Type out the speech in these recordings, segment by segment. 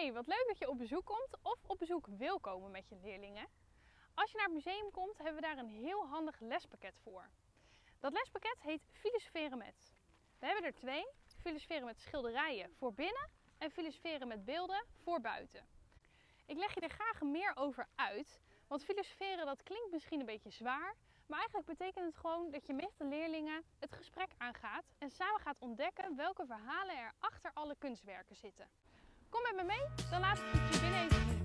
Hey, wat leuk dat je op bezoek komt of op bezoek wil komen met je leerlingen. Als je naar het museum komt, hebben we daar een heel handig lespakket voor. Dat lespakket heet Filosoferen met. We hebben er twee. Filosoferen met schilderijen voor binnen en filosoferen met beelden voor buiten. Ik leg je er graag meer over uit, want filosoferen dat klinkt misschien een beetje zwaar, maar eigenlijk betekent het gewoon dat je met de leerlingen het gesprek aangaat en samen gaat ontdekken welke verhalen er achter alle kunstwerken zitten. Kom met me mee, dan laat ik het je binnen even zien.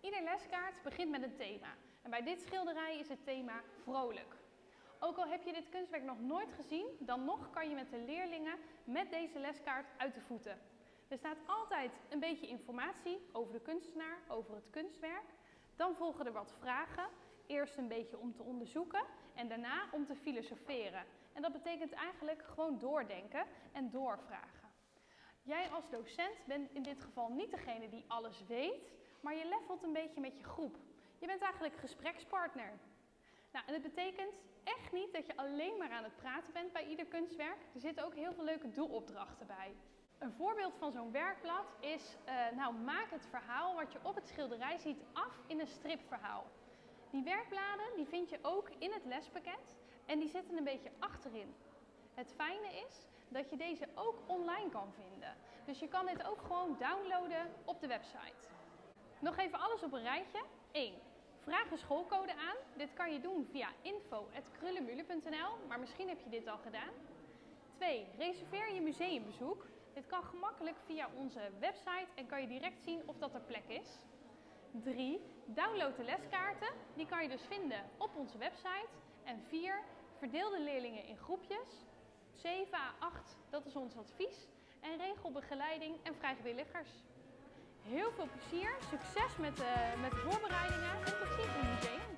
Ieder leskaart begint met een thema. En bij dit schilderij is het thema vrolijk. Ook al heb je dit kunstwerk nog nooit gezien, dan nog kan je met de leerlingen met deze leskaart uit de voeten. Er staat altijd een beetje informatie over de kunstenaar, over het kunstwerk. Dan volgen er wat vragen. Eerst een beetje om te onderzoeken en daarna om te filosoferen. En dat betekent eigenlijk gewoon doordenken en doorvragen. Jij als docent bent in dit geval niet degene die alles weet, maar je levelt een beetje met je groep. Je bent eigenlijk gesprekspartner. Nou, en het betekent echt niet dat je alleen maar aan het praten bent bij ieder kunstwerk. Er zitten ook heel veel leuke doelopdrachten bij. Een voorbeeld van zo'n werkblad is, uh, nou maak het verhaal wat je op het schilderij ziet af in een stripverhaal. Die werkbladen die vind je ook in het lespakket en die zitten een beetje achterin. Het fijne is dat je deze ook online kan vinden. Dus je kan dit ook gewoon downloaden op de website. Nog even alles op een rijtje. 1. Vraag een schoolcode aan. Dit kan je doen via info.krullenmule.nl, maar misschien heb je dit al gedaan. 2. Reserveer je museumbezoek. Dit kan gemakkelijk via onze website en kan je direct zien of dat er plek is. 3. Download de leskaarten. Die kan je dus vinden op onze website. En 4. Verdeel de leerlingen in groepjes. 7 à 8, dat is ons advies. En regel begeleiding en vrijwilligers. Heel veel plezier, succes met de, met de voorbereidingen en tot ziens in.